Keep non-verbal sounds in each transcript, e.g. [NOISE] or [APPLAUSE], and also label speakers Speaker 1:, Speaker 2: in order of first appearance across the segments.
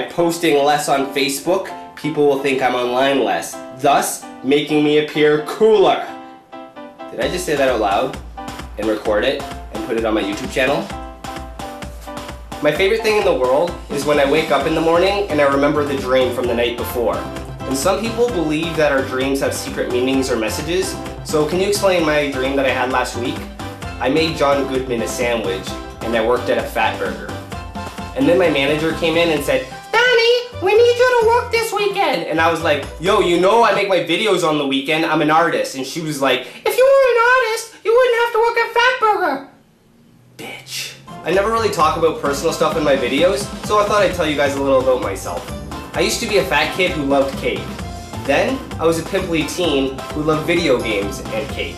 Speaker 1: posting less on Facebook, people will think I'm online less, thus making me appear cooler. Did I just say that out loud and record it and put it on my YouTube channel? My favorite thing in the world is when I wake up in the morning and I remember the dream from the night before. And some people believe that our dreams have secret meanings or messages, so can you explain my dream that I had last week? I made John Goodman a sandwich and I worked at a Fatburger. And then my manager came in and said, we need you to work this weekend. And I was like, yo, you know I make my videos on the weekend, I'm an artist. And she was like, if you were an artist, you wouldn't have to work at Fatburger. Bitch. I never really talk about personal stuff in my videos, so I thought I'd tell you guys a little about myself. I used to be a fat kid who loved cake. Then, I was a pimply teen who loved video games and cake.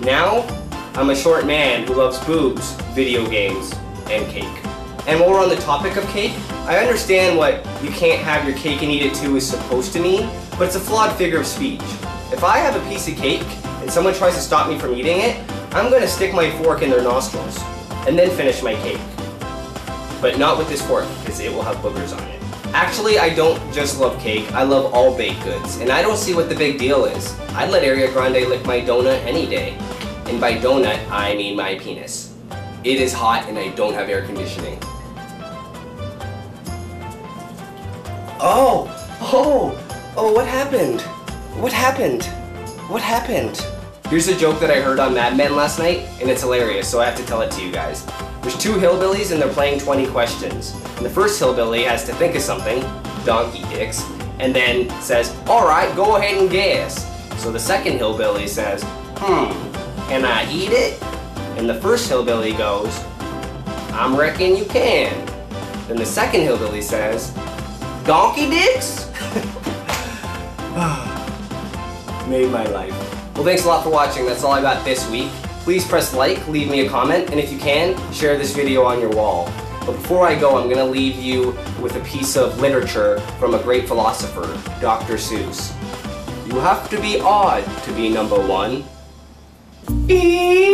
Speaker 1: Now, I'm a short man who loves boobs, video games, and cake. And while we're on the topic of cake, I understand what you can't have your cake and eat it too is supposed to mean, but it's a flawed figure of speech. If I have a piece of cake and someone tries to stop me from eating it, I'm gonna stick my fork in their nostrils and then finish my cake. But not with this fork, because it will have boogers on it. Actually, I don't just love cake, I love all baked goods, and I don't see what the big deal is. I'd let Ariana Grande lick my donut any day. And by donut, I mean my penis. It is hot and I don't have air conditioning. Oh! Oh! Oh, what happened? What happened? What happened? Here's a joke that I heard on Mad Men last night, and it's hilarious, so I have to tell it to you guys. There's two hillbillies and they're playing 20 questions. And the first hillbilly has to think of something, donkey dicks, and then says, alright, go ahead and guess. So the second hillbilly says, hmm, can I eat it? And the first hillbilly goes, I'm reckon you can. Then the second hillbilly says, donkey dicks? [SIGHS] Made my life. Well, thanks a lot for watching. That's all I got this week. Please press like, leave me a comment, and if you can, share this video on your wall. But before I go, I'm going to leave you with a piece of literature from a great philosopher, Dr. Seuss. You have to be odd to be number one. Eee